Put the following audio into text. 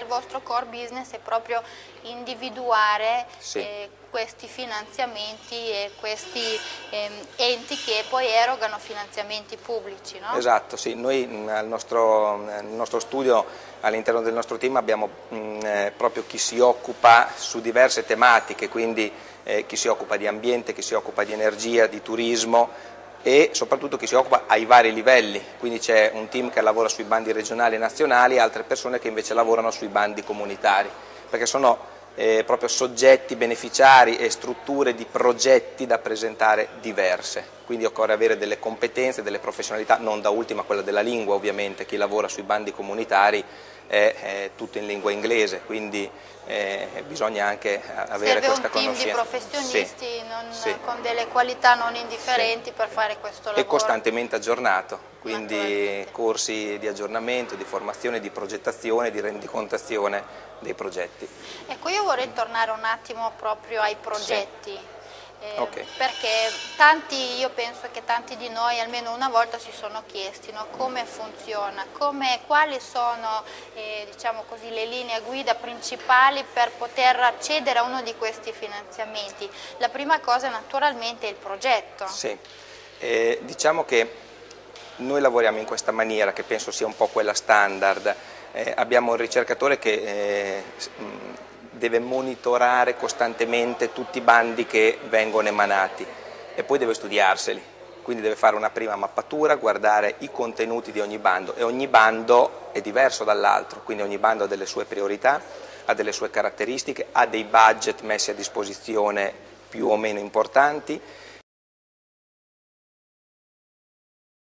Il vostro core business è proprio individuare Sì. eh, questi finanziamenti e questi ehm, enti che poi erogano finanziamenti pubblici, no? Esatto, sì, noi al nostro, nel nostro studio, all'interno del nostro team abbiamo mh, eh, proprio chi si occupa su diverse tematiche, quindi eh, chi si occupa di ambiente, chi si occupa di energia, di turismo e soprattutto chi si occupa ai vari livelli, quindi c'è un team che lavora sui bandi regionali e nazionali e altre persone che invece lavorano sui bandi comunitari, perché sono eh, proprio soggetti beneficiari e strutture di progetti da presentare diverse, quindi occorre avere delle competenze, delle professionalità, non da ultima quella della lingua ovviamente, chi lavora sui bandi comunitari è, è tutto in lingua inglese, quindi eh, bisogna anche avere Serve questa un team di conoscenza. professionisti Sì, non- sì. con delle qualità non indifferenti per fare questo lavoro. E costantemente aggiornato, quindi corsi di aggiornamento, di formazione, di progettazione, di rendicontazione dei progetti. Ecco, io vorrei tornare un attimo proprio ai progetti. Eh, Ok. Perché tanti, io penso che tanti di noi almeno una volta si sono chiesti no, come funziona, come- quali sono eh, diciamo così, le linee guida principali per poter accedere a uno di questi finanziamenti. La prima cosa naturalmente è il progetto. Sì, Eh, diciamo che noi lavoriamo in questa maniera che penso sia un po' quella standard. Eh, abbiamo un ricercatore che eh, deve monitorare costantemente tutti i bandi che vengono emanati e poi deve studiarseli, quindi deve fare una prima mappatura, guardare i contenuti di ogni bando. E ogni bando è diverso dall'altro, quindi ogni bando ha delle sue priorità, ha delle sue caratteristiche, ha dei budget messi a disposizione più o meno importanti